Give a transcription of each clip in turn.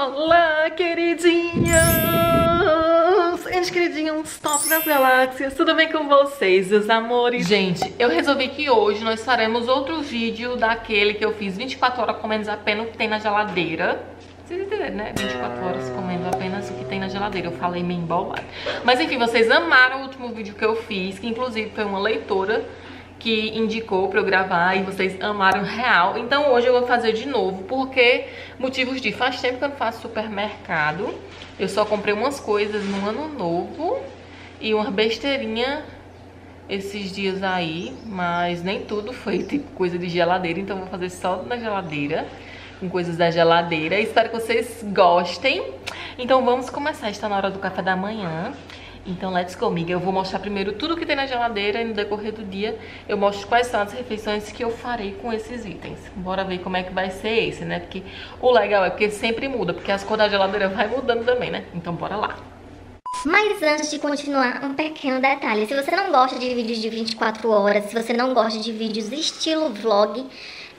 Olá, queridinhos! Entes queridinhos, top das galáxias, tudo bem com vocês, meus amores? Gente, eu resolvi que hoje nós faremos outro vídeo daquele que eu fiz 24 horas comendo apenas o que tem na geladeira. Vocês entenderam, né? 24 horas comendo apenas o que tem na geladeira. Eu falei meio embolado. Mas enfim, vocês amaram o último vídeo que eu fiz, que inclusive foi uma leitora que indicou pra eu gravar e vocês amaram real. Então hoje eu vou fazer de novo, porque motivos de faz tempo que eu não faço supermercado. Eu só comprei umas coisas no ano novo e uma besteirinha esses dias aí, mas nem tudo foi tipo coisa de geladeira, então vou fazer só na geladeira, com coisas da geladeira. Espero que vocês gostem. Então vamos começar, está na hora do café da manhã. Então, let's go, amiga. Eu vou mostrar primeiro tudo que tem na geladeira e no decorrer do dia eu mostro quais são as refeições que eu farei com esses itens. Bora ver como é que vai ser esse, né? Porque o legal é porque sempre muda, porque as cores da geladeira vai mudando também, né? Então, bora lá. Mas antes de continuar, um pequeno detalhe. Se você não gosta de vídeos de 24 horas, se você não gosta de vídeos estilo vlog,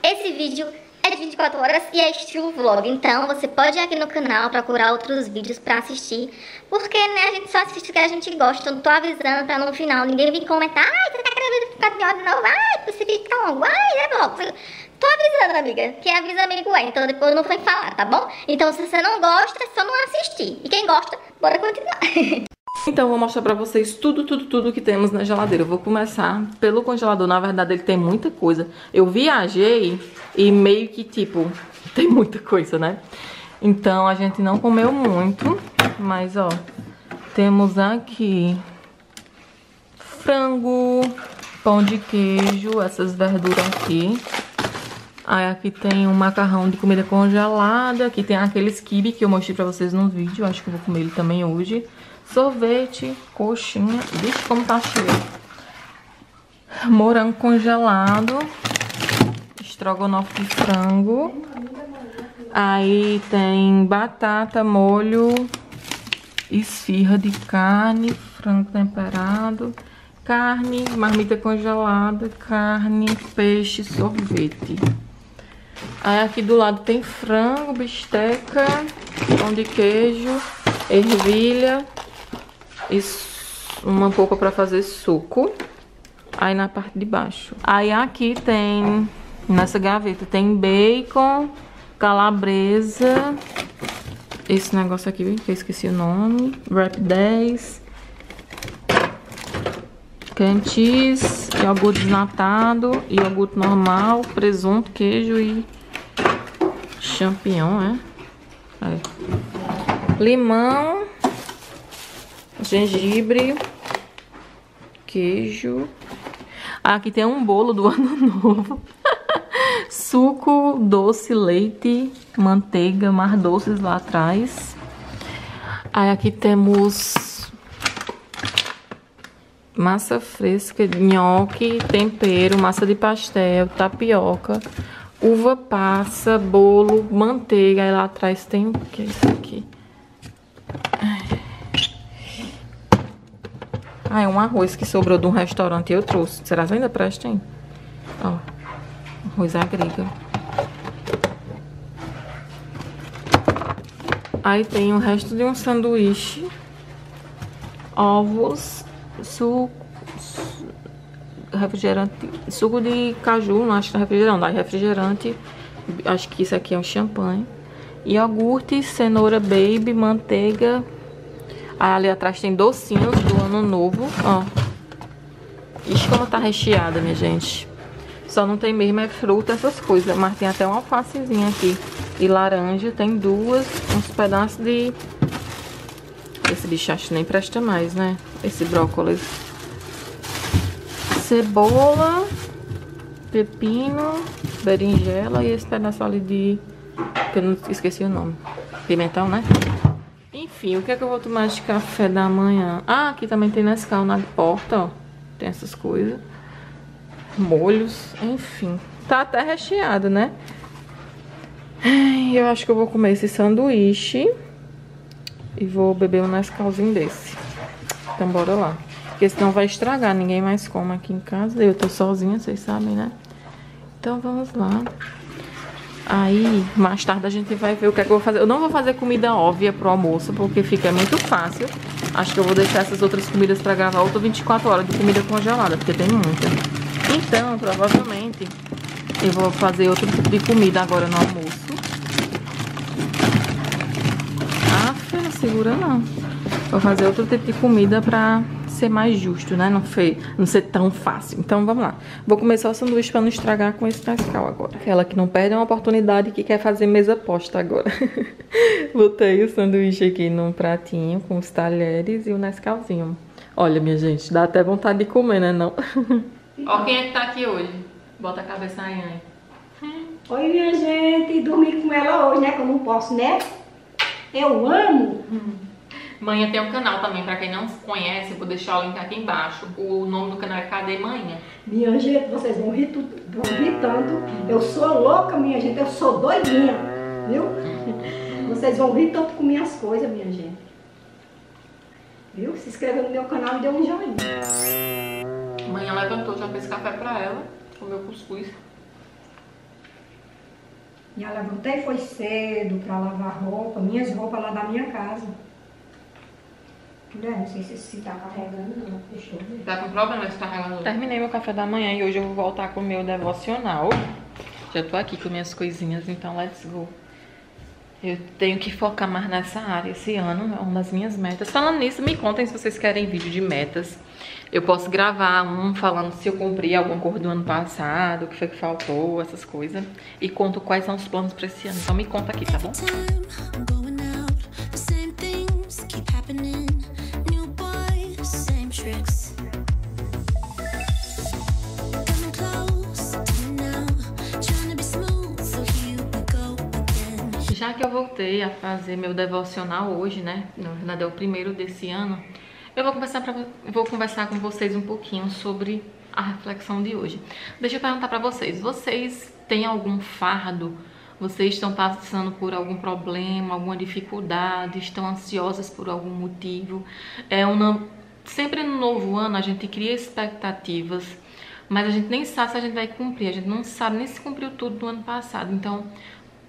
esse vídeo de 24 horas e é estilo vlog. Então você pode ir aqui no canal procurar outros vídeos pra assistir. Porque né, a gente só assiste o que a gente gosta. Então tô avisando pra no final ninguém vir comentar. Ai, você tá querendo ficar de ordem novo? Ai, esse vídeo tá longo. Ai, é vlog. Tô avisando, amiga. Quem avisa amigo é. Então depois não foi falar, tá bom? Então se você não gosta, é só não assistir. E quem gosta, bora continuar. Então, vou mostrar pra vocês tudo, tudo, tudo que temos na geladeira. Eu vou começar pelo congelador. Na verdade, ele tem muita coisa. Eu viajei e meio que, tipo, tem muita coisa, né? Então, a gente não comeu muito. Mas, ó, temos aqui frango, pão de queijo, essas verduras aqui. Aí aqui tem um macarrão de comida congelada. Aqui tem aqueles kibe que eu mostrei pra vocês no vídeo. Acho que eu vou comer ele também hoje sorvete, coxinha, vixe como tá cheio. Morango congelado, estrogonofe de frango. Aí tem batata, molho, esfirra de carne, frango temperado, carne, marmita congelada, carne, peixe, sorvete. Aí aqui do lado tem frango, bisteca, pão de queijo, ervilha, uma polpa para fazer suco. Aí na parte de baixo. Aí aqui tem, nessa gaveta, tem bacon, calabresa. Esse negócio aqui, que eu esqueci o nome. Wrap 10. Cream cheese, iogurte desnatado, iogurte normal, presunto, queijo e champignon, é? é. Limão gengibre, queijo. Ah, aqui tem um bolo do ano novo. Suco, doce, leite, manteiga, mar doces lá atrás. Aí aqui temos massa fresca, nhoque, tempero, massa de pastel, tapioca, uva passa, bolo, manteiga. Aí lá atrás tem o que é isso aqui? Ah, é um arroz que sobrou de um restaurante eu trouxe. Será que ainda presta, hein? Ó, arroz agrega. Aí tem o resto de um sanduíche. Ovos, suco, refrigerante, suco de caju, não acho que é refrigerante, não, é refrigerante. Acho que isso aqui é um champanhe. Iogurte, cenoura baby, manteiga, Ali atrás tem docinhos do ano novo, ó. Ixi, como tá recheada, minha gente. Só não tem mesmo é fruta, essas coisas. Mas tem até uma alfacezinha aqui. E laranja, tem duas, uns pedaços de... Esse bicho acho que nem presta mais, né? Esse brócolis. Cebola, pepino, berinjela e esse pedaço ali de... Que eu não esqueci o nome. Pimentão, né? Enfim, o que é que eu vou tomar de café da manhã? Ah, aqui também tem Nescau na porta, ó. Tem essas coisas. Molhos, enfim. Tá até recheado, né? Eu acho que eu vou comer esse sanduíche. E vou beber um Nescauzinho desse. Então bora lá. Porque senão vai estragar, ninguém mais come aqui em casa. Eu tô sozinha, vocês sabem, né? Então vamos lá. Aí, mais tarde a gente vai ver o que é que eu vou fazer. Eu não vou fazer comida óbvia pro almoço, porque fica muito fácil. Acho que eu vou deixar essas outras comidas pra gravar outra 24 horas de comida congelada, porque tem muita. Então, provavelmente, eu vou fazer outro tipo de comida agora no almoço. Ah, não segura não. Vou fazer outro tipo de comida pra ser mais justo, né? Não, foi, não ser tão fácil. Então, vamos lá. Vou começar o sanduíche pra não estragar com esse Nescau agora. Aquela que não perde uma oportunidade que quer fazer mesa posta agora. Botei o sanduíche aqui num pratinho com os talheres e o Nescauzinho. Olha, minha gente, dá até vontade de comer, né? Não? Ó quem é que tá aqui hoje. Bota a cabeça aí, aí. Oi, minha gente. Dormi com ela hoje, né? Que eu não posso, né? Eu amo. Manhã tem um canal também, pra quem não conhece, eu vou deixar o link aqui embaixo. O nome do canal é Cadê Manhã? Minha gente, vocês vão rir, vão rir tanto. Eu sou louca, minha gente. Eu sou doidinha, viu? Vocês vão rir tanto com minhas coisas, minha gente. Viu? Se inscreva no meu canal e dê um joinha. Manhã levantou, já fez café pra ela, comeu cuscuz. E eu levantei foi cedo pra lavar roupa, minhas roupas lá da minha casa. Mulher, não sei se se tá carregando, não. Deixa eu ver. Tá com problema esse carregador? Terminei meu café da manhã e hoje eu vou voltar com o meu devocional. Já tô aqui com minhas coisinhas, então let's go. Eu tenho que focar mais nessa área esse ano, é uma das minhas metas. Falando nisso, me contem se vocês querem vídeo de metas. Eu posso gravar um falando se eu cumpri alguma cor do ano passado, o que foi que faltou, essas coisas. E conto quais são os planos pra esse ano. Então me conta aqui, tá bom? Que eu voltei a fazer meu devocional hoje, né? Na verdade é o primeiro desse ano. Eu vou conversar, pra, vou conversar com vocês um pouquinho sobre a reflexão de hoje. Deixa eu perguntar pra vocês. Vocês têm algum fardo? Vocês estão passando por algum problema, alguma dificuldade? Estão ansiosas por algum motivo? É uma... Sempre no novo ano a gente cria expectativas, mas a gente nem sabe se a gente vai cumprir. A gente não sabe nem se cumpriu tudo do ano passado. Então,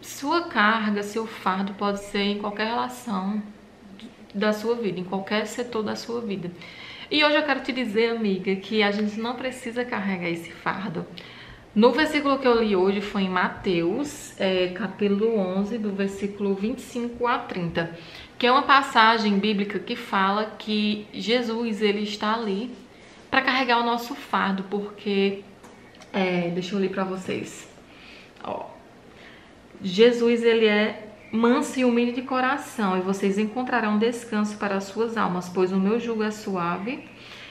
sua carga, seu fardo pode ser em qualquer relação da sua vida, em qualquer setor da sua vida. E hoje eu quero te dizer, amiga, que a gente não precisa carregar esse fardo. No versículo que eu li hoje foi em Mateus, é, capítulo 11, do versículo 25 a 30, que é uma passagem bíblica que fala que Jesus ele está ali para carregar o nosso fardo, porque é, deixa eu ler para vocês. Ó, Jesus ele é manso e humilde de coração, e vocês encontrarão descanso para as suas almas, pois o meu jugo é suave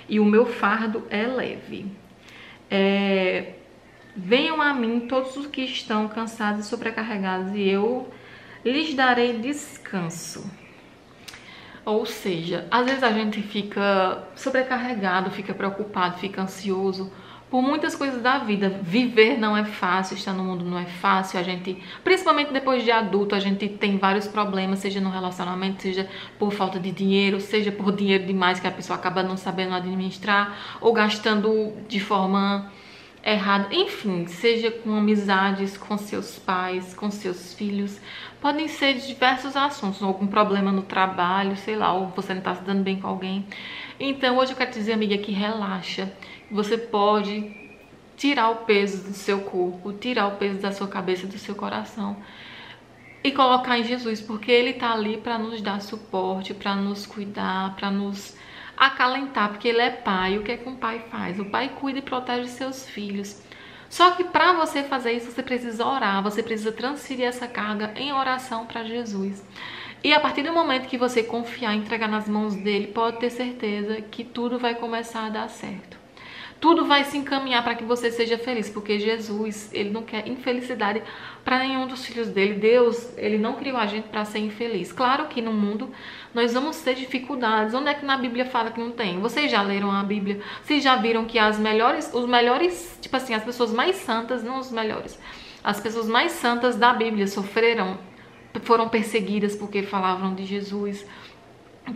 e o meu fardo é leve. É, venham a mim todos os que estão cansados e sobrecarregados, e eu lhes darei descanso. Ou seja, às vezes a gente fica sobrecarregado, fica preocupado, fica ansioso por muitas coisas da vida. Viver não é fácil, estar no mundo não é fácil. A gente, principalmente depois de adulto, a gente tem vários problemas, seja no relacionamento, seja por falta de dinheiro, seja por dinheiro demais que a pessoa acaba não sabendo administrar ou gastando de forma errada. Enfim, seja com amizades, com seus pais, com seus filhos. Podem ser diversos assuntos, algum problema no trabalho, sei lá, ou você não está se dando bem com alguém. Então, hoje eu quero te dizer, amiga, que relaxa. Você pode tirar o peso do seu corpo, tirar o peso da sua cabeça, do seu coração e colocar em Jesus, porque ele tá ali para nos dar suporte, para nos cuidar, para nos acalentar, porque ele é pai. O que é que um pai faz? O pai cuida e protege seus filhos. Só que para você fazer isso, você precisa orar, você precisa transferir essa carga em oração para Jesus. E a partir do momento que você confiar, entregar nas mãos dele, pode ter certeza que tudo vai começar a dar certo. Tudo vai se encaminhar para que você seja feliz, porque Jesus, ele não quer infelicidade para nenhum dos filhos dele. Deus, ele não criou a gente para ser infeliz. Claro que no mundo nós vamos ter dificuldades. Onde é que na Bíblia fala que não tem? Vocês já leram a Bíblia? Vocês já viram que as melhores, os melhores, tipo assim, as pessoas mais santas, não os melhores, as pessoas mais santas da Bíblia sofreram, foram perseguidas porque falavam de Jesus.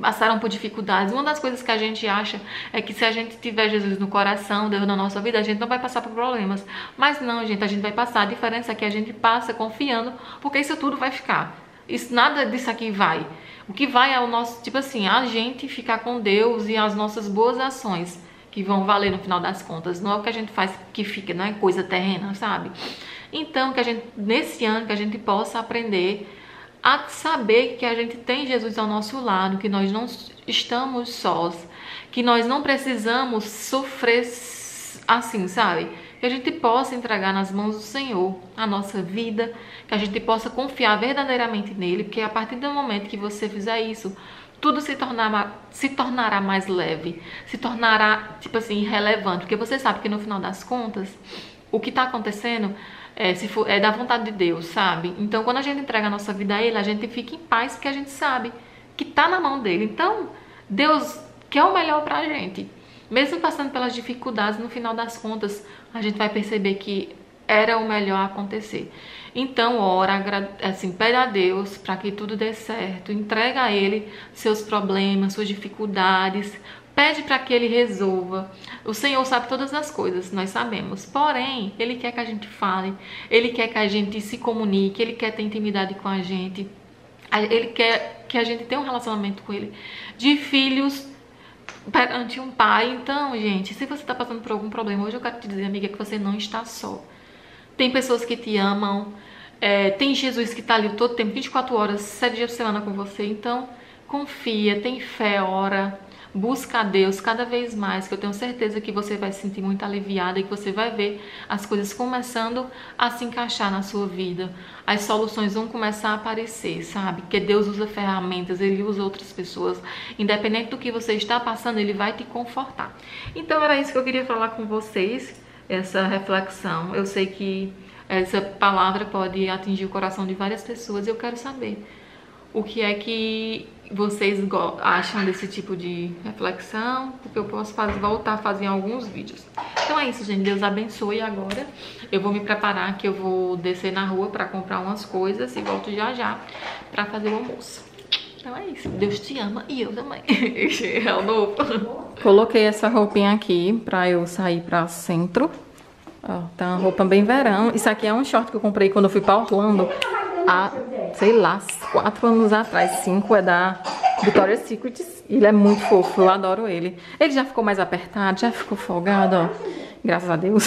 Passaram por dificuldades. Uma das coisas que a gente acha é que se a gente tiver Jesus no coração, Deus na nossa vida, a gente não vai passar por problemas. Mas não, gente, a gente vai passar. A diferença é que a gente passa confiando, porque isso tudo vai ficar. Isso, nada disso aqui vai. O que vai é o nosso, tipo assim, a gente ficar com Deus e as nossas boas ações que vão valer no final das contas. Não é o que a gente faz que fica, não é coisa terrena, sabe? Então, que a gente, nesse ano, que a gente possa aprender a saber que a gente tem Jesus ao nosso lado, que nós não estamos sós, que nós não precisamos sofrer assim, sabe? Que a gente possa entregar nas mãos do Senhor a nossa vida, que a gente possa confiar verdadeiramente nele, porque a partir do momento que você fizer isso, tudo se, tornar, se tornará mais leve, se tornará, tipo assim, irrelevante, porque você sabe que no final das contas, o que está acontecendo é, se for, é da vontade de Deus, sabe? Então, quando a gente entrega a nossa vida a Ele, a gente fica em paz porque a gente sabe que tá na mão dele. Então, Deus quer o melhor pra gente. Mesmo passando pelas dificuldades, no final das contas, a gente vai perceber que era o melhor acontecer. Então, ora, assim, pede a Deus para que tudo dê certo. Entrega a Ele seus problemas, suas dificuldades, Pede para que ele resolva. O Senhor sabe todas as coisas, nós sabemos. Porém, ele quer que a gente fale, ele quer que a gente se comunique, ele quer ter intimidade com a gente. Ele quer que a gente tenha um relacionamento com ele de filhos perante um pai. Então, gente, se você está passando por algum problema, hoje eu quero te dizer, amiga, que você não está só. Tem pessoas que te amam, é, tem Jesus que está ali todo tempo, 24 horas, 7 dias por semana com você. Então, confia, tem fé, ora Busca a Deus cada vez mais, que eu tenho certeza que você vai se sentir muito aliviada e que você vai ver as coisas começando a se encaixar na sua vida. As soluções vão começar a aparecer, sabe? Que Deus usa ferramentas, Ele usa outras pessoas. Independente do que você está passando, Ele vai te confortar. Então era isso que eu queria falar com vocês, essa reflexão. Eu sei que essa palavra pode atingir o coração de várias pessoas e eu quero saber o que é que vocês acham desse tipo de reflexão, porque eu posso fazer, voltar a fazer alguns vídeos. Então é isso, gente. Deus abençoe agora. Eu vou me preparar que eu vou descer na rua para comprar umas coisas e volto já já para fazer o almoço. Então é isso. Deus te ama e eu também. é o novo. Coloquei essa roupinha aqui pra eu sair pra centro. Ó, tá uma roupa bem verão. Isso aqui é um short que eu comprei quando eu fui pra Orlando há, sei lá, quatro anos atrás, cinco, é da Victoria's Secret. Ele é muito fofo, eu adoro ele. Ele já ficou mais apertado, já ficou folgado, ó. Graças a Deus.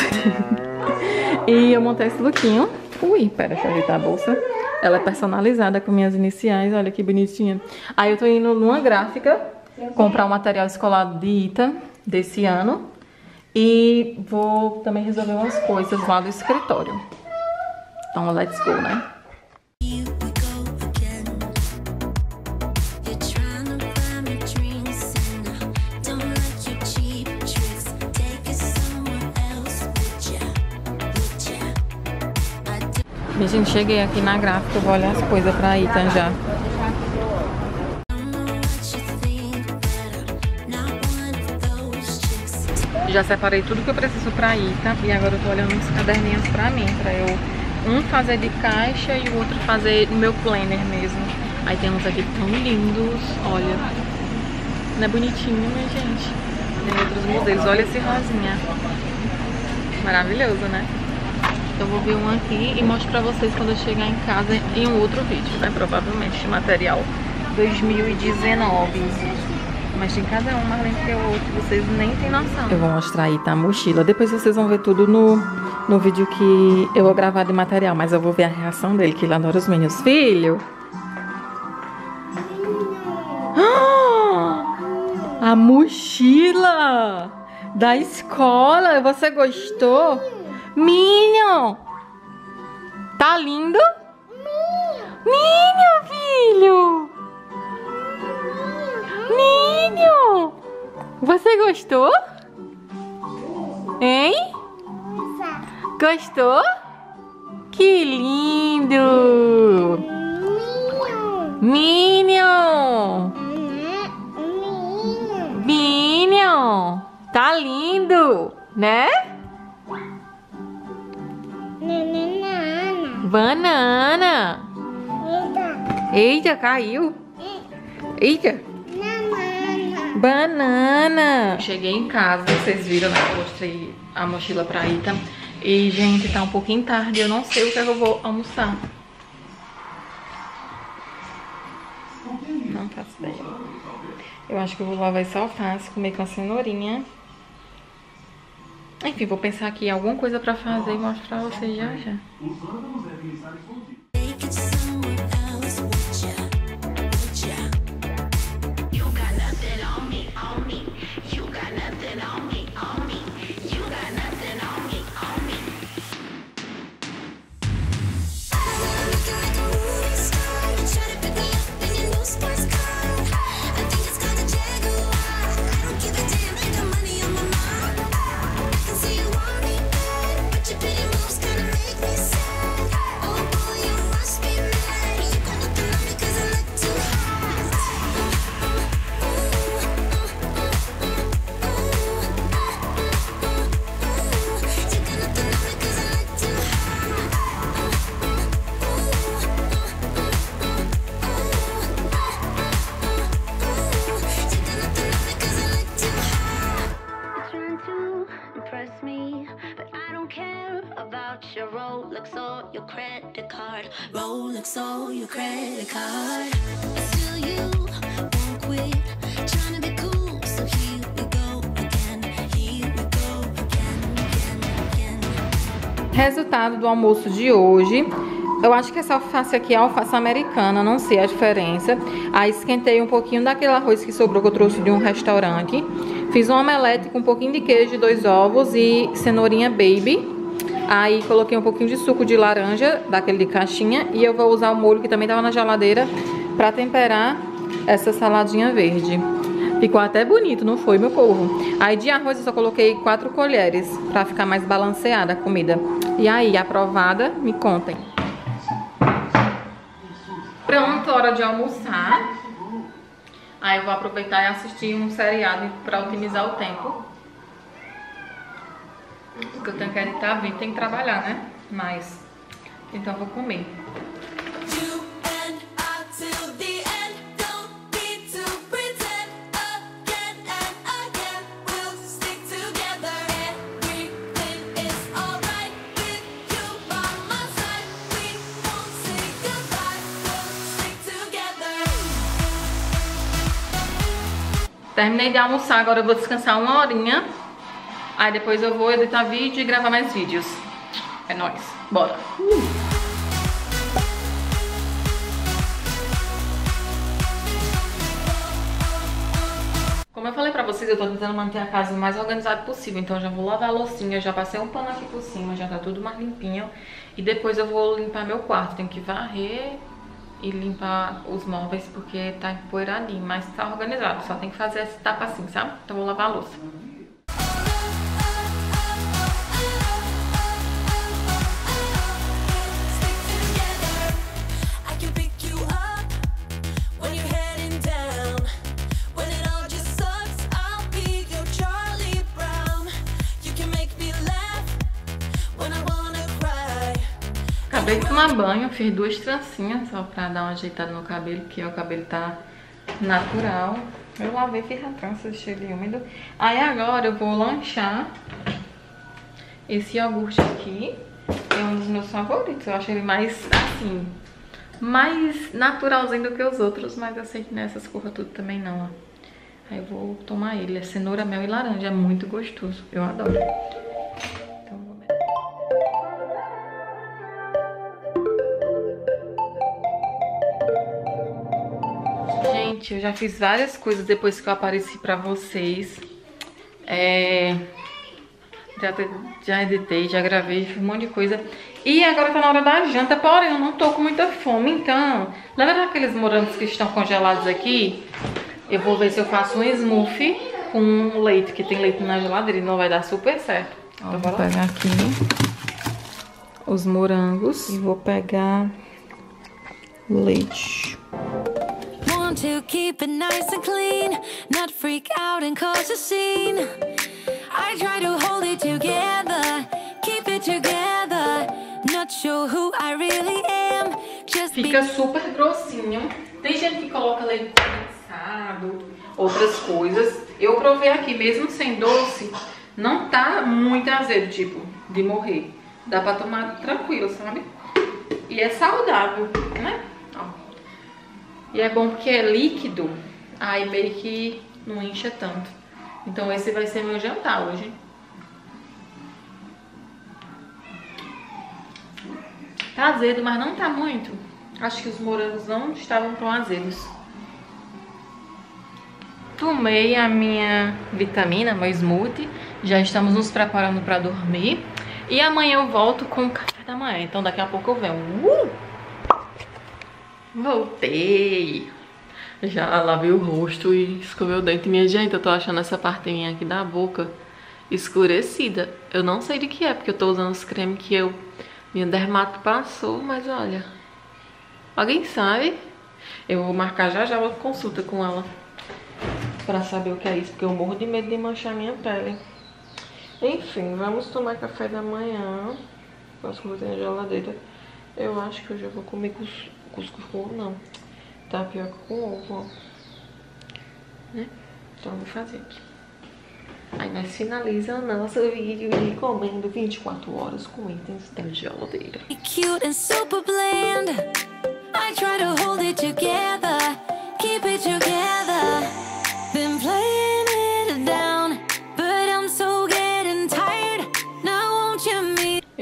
e eu montei esse lookinho. Ui, pera, deixa eu ajeitar a bolsa. Ela é personalizada com minhas iniciais, olha que bonitinha. Aí eu tô indo numa gráfica comprar o um material escolar de Ita desse ano. E vou também resolver umas coisas lá do escritório. Então, let's go, né? Gente, cheguei aqui na gráfica, vou olhar as coisas pra Ethan já. Já separei tudo que eu preciso pra Ita e agora eu tô olhando uns caderninhos pra mim, pra eu um fazer de caixa e o outro fazer no meu planner mesmo. Aí tem uns aqui tão lindos, olha. Não é bonitinho, né, gente? Tem outros modelos, olha esse rosinha. Maravilhoso, né? Eu vou ver um aqui e mostro pra vocês quando eu chegar em casa em um outro vídeo, né? Provavelmente, material 2019. Mas tem cada um mais lento que o outro, vocês nem tem noção. Eu vou mostrar aí, tá? A mochila. Depois vocês vão ver tudo no, no vídeo que eu vou gravar de material. Mas eu vou ver a reação dele, que ele adora os meus Filho! Ah, a mochila da escola! Você gostou? Tá lindo? Minion, filho! Minion! Você gostou? Hein? Gostou? Que lindo! Minion! Minion! Tá lindo, né? Banana. Eita, caiu. Eita. Banana! Cheguei em casa, vocês viram, né? Eu mostrei a mochila pra Ita. E, gente, tá um pouquinho tarde, eu não sei o que, é que eu vou almoçar. Não faço ideia. Eu acho que eu vou lavar esse alface, comer com a cenourinha. Enfim, vou pensar aqui em alguma coisa pra fazer e mostro pra vocês já já. Resultado do almoço de hoje. Eu acho que essa alface aqui é alface americana, não sei a diferença. Aí esquentei um pouquinho daquele arroz que sobrou que eu trouxe de um restaurante. Fiz um omelete com um pouquinho de queijo, dois ovos e cenourinha baby. Aí coloquei um pouquinho de suco de laranja, daquele de caixinha. E eu vou usar o molho que também estava na geladeira para temperar essa saladinha verde. Ficou até bonito, não foi, meu povo? Aí de arroz eu só coloquei quatro colheres para ficar mais balanceada a comida. E aí, aprovada? Me contem. Pronto, hora de almoçar. Aí eu vou aproveitar e assistir um seriado para otimizar o tempo. Porque eu tenho que editar vídeo, tem que trabalhar, né? Mas, então eu vou comer. Terminei de almoçar, agora eu vou descansar uma horinha. Aí depois eu vou editar vídeo e gravar mais vídeos. É nóis. Bora. Como eu falei pra vocês, eu tô tentando manter a casa o mais organizada possível. Então já vou lavar a loucinha, já passei um pano aqui por cima, já tá tudo mais limpinho. E depois eu vou limpar meu quarto. Tenho que varrer e limpar os móveis porque tá empoeiradinho, mas tá organizado. Só tem que fazer essa etapa assim, sabe? Então vou lavar a louça. Acabei de tomar banho, fiz duas trancinhas só pra dar uma ajeitada no cabelo, porque o cabelo tá natural. Eu lavei, fiz a trança, deixei ele úmido. Aí agora eu vou lanchar esse iogurte aqui. É um dos meus favoritos. Eu acho ele mais, assim, mais naturalzinho do que os outros, mas eu sei que nessas curvas tudo também não, ó. Aí eu vou tomar ele. É cenoura, mel e laranja. É muito gostoso. Eu adoro. Gente, eu já fiz várias coisas depois que eu apareci pra vocês. É... Já, já editei, já gravei, fiz um monte de coisa. E agora tá na hora da janta, porém eu não tô com muita fome, então... Lembra aqueles morangos que estão congelados aqui? Eu vou ver se eu faço um smoothie com leite, que tem leite na geladeira e não vai dar super certo. Então vou pegar aqui os morangos e vou pegar o leite. To keep it nice and clean, not freak out and cause a scene. I try to hold it together, keep it together. Not sure who I really am, just Fica super grossinho. Tem gente que coloca leite condensado. outras coisas. Eu provei aqui, mesmo sem doce, não tá muito azedo, tipo, de morrer. Dá pra tomar tranquilo, sabe? E é saudável, né? E é bom porque é líquido, aí meio que não incha tanto. Então esse vai ser meu jantar hoje. Tá azedo, mas não tá muito. Acho que os morangos não estavam tão azedos. Tomei a minha vitamina, meu smoothie. Já estamos nos preparando para dormir. E amanhã eu volto com o café da manhã. Então daqui a pouco eu venho. Uh! Voltei! Já lavei o rosto e escovei o dente. Minha gente, eu tô achando essa partezinha aqui da boca escurecida. Eu não sei de que é, porque eu tô usando os cremes que eu... Minha dermato passou, mas olha... Alguém sabe? Eu vou marcar já já uma consulta com ela. Pra saber o que é isso, porque eu morro de medo de manchar minha pele. Enfim, vamos tomar café da manhã. As coisas na geladeira. Eu acho que eu vou comer cus- cuscuz com ovo, não. Tapioca com ovo, ó. Né? Então vou fazer aqui. Aí nós finalizamos nosso vídeo de comendo 24 horas com itens da geladeira. Cute and super bland. I try to hold it together, keep it together.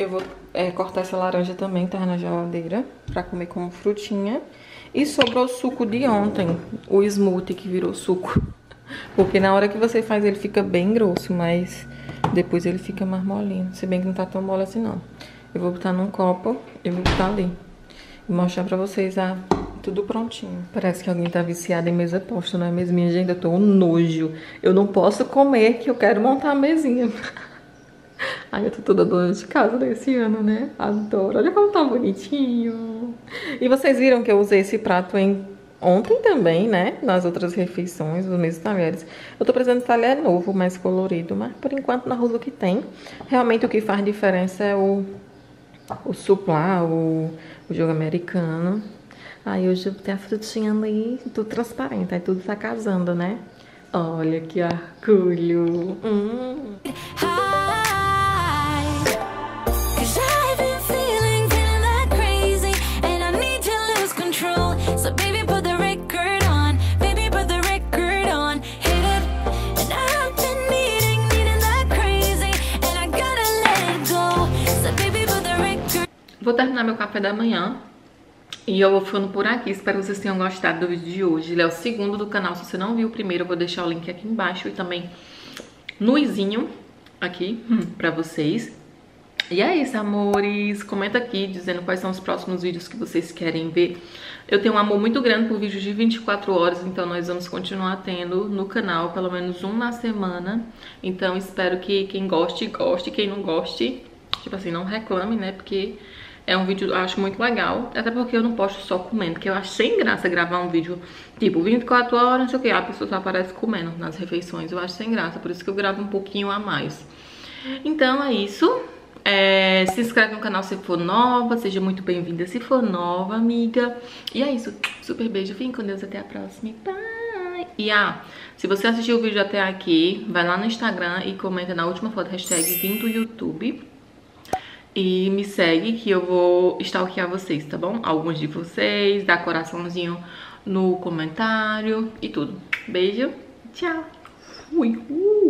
Eu vou é, cortar essa laranja também, tá na geladeira, pra comer como frutinha. E sobrou o suco de ontem, o smoothie que virou suco. Porque na hora que você faz ele fica bem grosso, mas depois ele fica mais molinho. Se bem que não tá tão mole assim não. Eu vou botar num copo e vou botar ali. E mostrar pra vocês a, tudo prontinho. Parece que alguém tá viciado em mesa posta, não é mesmo? Minha gente, eu tô um nojo. Eu não posso comer que eu quero montar a mesinha. Ai, eu tô toda dona de casa desse ano, né? Adoro. Olha como tá bonitinho. E vocês viram que eu usei esse prato em ontem também, né? Nas outras refeições, os mesmos talheres. Eu tô precisando de talher novo, mais colorido, mas por enquanto na uso que tem. Realmente o que faz diferença é o, o suplá, o, o jogo americano. Aí hoje tem a frutinha ali, tudo transparente, aí tudo tá casando, né? Olha que orgulho. Hum. Terminar meu café da manhã. E eu vou ficando por aqui. Espero que vocês tenham gostado do vídeo de hoje. Ele é o segundo do canal. Se você não viu o primeiro, eu vou deixar o link aqui embaixo. E também no izinho aqui pra vocês. E é isso, amores. Comenta aqui dizendo quais são os próximos vídeos que vocês querem ver. Eu tenho um amor muito grande por vídeos de 24 horas, então nós vamos continuar tendo no canal pelo menos um na semana. Então espero que quem goste, goste. Quem não goste, tipo assim, não reclame, né? Porque é um vídeo, eu acho muito legal. Até porque eu não posto só comendo, porque eu acho sem graça gravar um vídeo tipo 24 horas, não sei o que, a pessoa só aparece comendo nas refeições. Eu acho sem graça, por isso que eu gravo um pouquinho a mais. Então é isso. É, se inscreve no canal se for nova, seja muito bem-vinda se for nova, amiga. E é isso. Super beijo, fiquem com Deus, até a próxima. Bye! E ah, se você assistiu o vídeo até aqui, vai lá no Instagram e comenta na última foto, hashtag vim do YouTube. E me segue que eu vou stalkear vocês, tá bom? Alguns de vocês, dar coraçãozinho no comentário e tudo. Beijo, tchau. Fui. Uh.